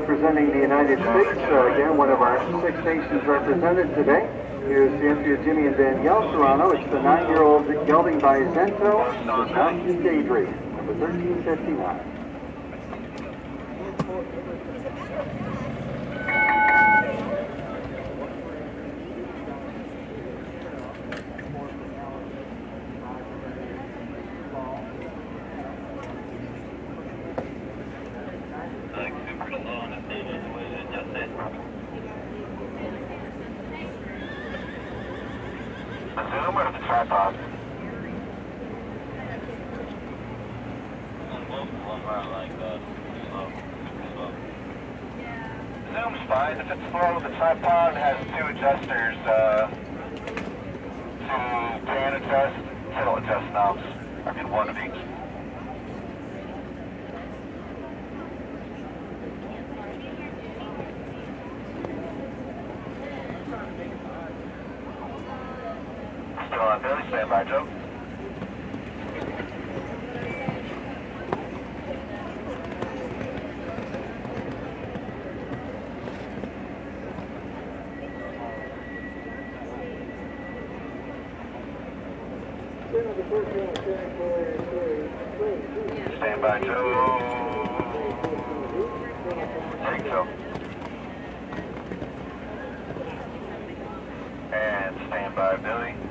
representing the United States. Again, one of our six nations represented today. Here's of Jimmy and Danielle Torano. It's the nine-year-old gelding by Zento, the Mountain Daydream, number 1359. Like super slow on the stage anyway, adjust it. The zoom or the tripod? Zoom's fine. If it's slow, the tripod has two adjusters uh, to pan adjust, tilt adjust knobs. I mean, one of each. Still on Billy, stand by, Joe. Stand by, Joe. Take Joe. And stand by, Billy.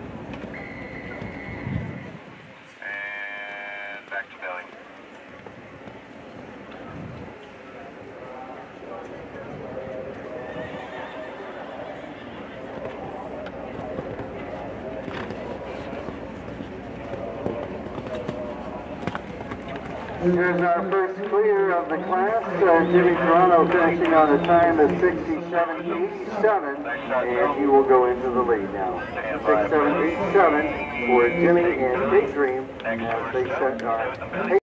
Here's our first clear of the class. Uh, Jimmy Torano finishing on a time of 67.87, and he will go into the lead now. 67.87 for Jimmy and Daydream as they set our